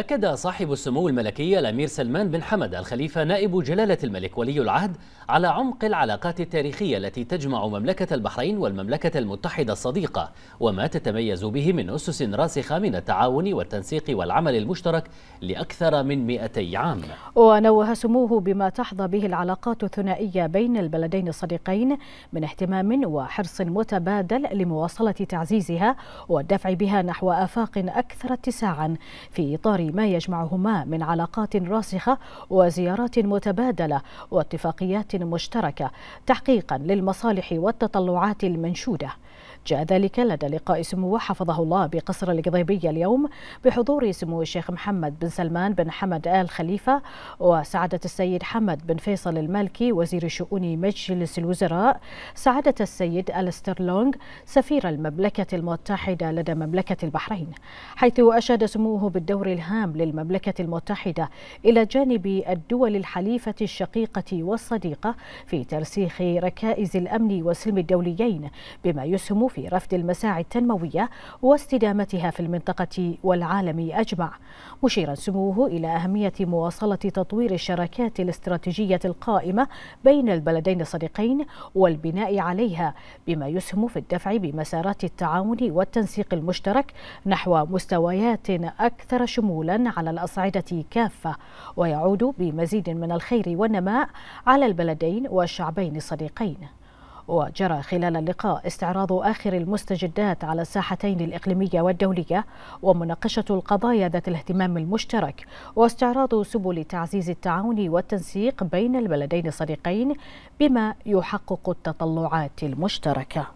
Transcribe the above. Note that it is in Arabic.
أكد صاحب السمو الملكي الأمير سلمان بن حمد الخليفة نائب جلالة الملك ولي العهد على عمق العلاقات التاريخية التي تجمع مملكة البحرين والمملكة المتحدة الصديقة وما تتميز به من أسس راسخة من التعاون والتنسيق والعمل المشترك لأكثر من 200 عام. ونوه سموه بما تحظى به العلاقات الثنائية بين البلدين الصديقين من اهتمام وحرص متبادل لمواصلة تعزيزها والدفع بها نحو آفاق أكثر اتساعا في إطار ما يجمعهما من علاقات راسخة وزيارات متبادلة واتفاقيات مشتركة تحقيقا للمصالح والتطلعات المنشودة. جاء ذلك لدى لقاء سموه حفظه الله بقصر القضيبية اليوم بحضور سمو الشيخ محمد بن سلمان بن حمد آل خليفة وسعادة السيد حمد بن فيصل المالكي وزير شؤون مجلس الوزراء سعادة السيد ألستر لونغ سفير المملكة المتحدة لدى مملكة البحرين. حيث أشاد سموه بالدور الهام للمملكة المتحدة إلى جانب الدول الحليفة الشقيقة والصديقة في ترسيخ ركائز الأمن والسلم الدوليين بما يسهم في رفض المساعي التنموية واستدامتها في المنطقة والعالم أجمع. مشيرا سموه إلى أهمية مواصلة تطوير الشراكات الاستراتيجية القائمة بين البلدين الصديقين والبناء عليها بما يسهم في الدفع بمسارات التعاون والتنسيق المشترك نحو مستويات أكثر شمولا. على الأصعدة كافة ويعود بمزيد من الخير والنماء على البلدين والشعبين الصديقين. وجرى خلال اللقاء استعراض آخر المستجدات على الساحتين الإقليمية والدولية ومناقشة القضايا ذات الاهتمام المشترك واستعراض سبل تعزيز التعاون والتنسيق بين البلدين الصديقين بما يحقق التطلعات المشتركة.